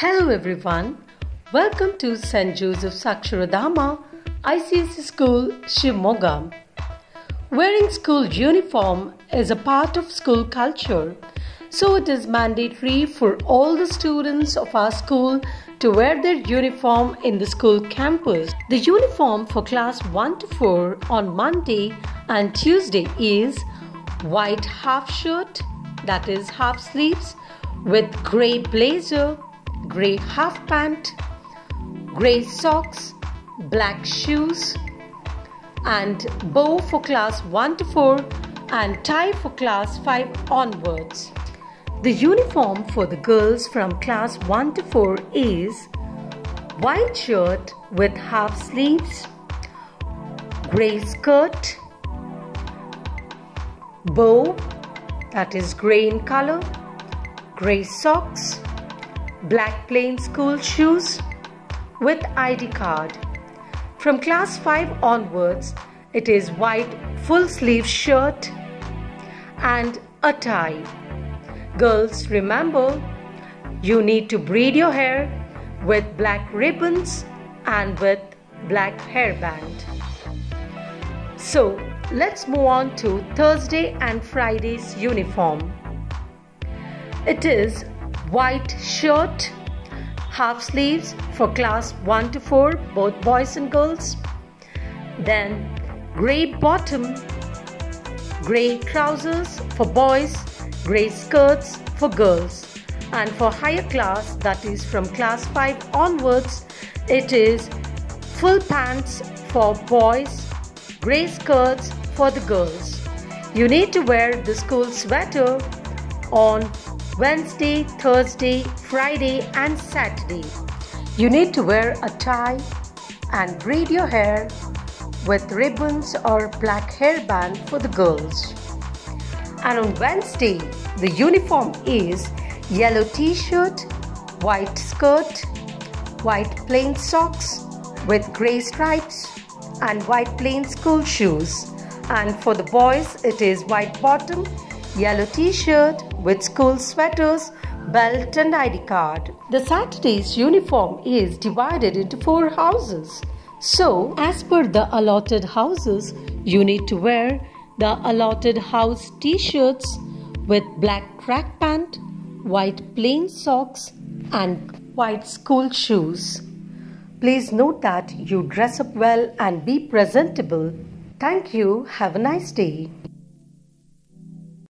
Hello everyone. Welcome to St. Joseph's Aksharadhama ICSE School Shimoga. Wearing school uniform is a part of school culture, so it is mandatory for all the students of our school to wear their uniform in the school campus. The uniform for class 1 to 4 on Monday and Tuesday is white half shirt, that is half sleeves, with grey blazer, grey half pant, grey socks, black shoes, and bow for class 1 to 4 and tie for class 5 onwards. The uniform for the girls from class 1 to 4 is white shirt with half sleeves, grey skirt, bow that is grey in color, grey socks, black plain school shoes with ID card. From class 5 onwards, it is white full sleeve shirt and a tie. Girls, remember, you need to braid your hair with black ribbons and with black hairband. So, let's move on to Thursday and Friday's uniform. It is white shirt, half sleeves for class 1 to 4, both boys and girls. Then grey bottom, grey trousers for boys, grey skirts for girls. And for higher class, that is from class 5 onwards, it is full pants for boys, grey skirts for the girls. You need to wear the school sweater on Wednesday, Thursday, Friday, and Saturday. You need to wear a tie and braid your hair with ribbons or black hairband for the girls. And on Wednesday, the uniform is yellow t shirt, white skirt, white plain socks with grey stripes, and white plain school shoes. And for the boys, it is white bottom, yellow t shirt with school sweaters, belt, and ID card. The Saturday's uniform is divided into four houses. So, as per the allotted houses, you need to wear the allotted house t shirts with black track pant, white plain socks, and white school shoes. Please note that you dress up well and be presentable. Thank you. Have a nice day.